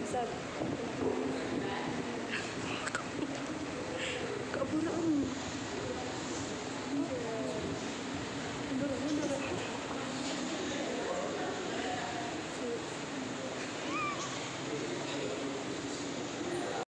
Sabi,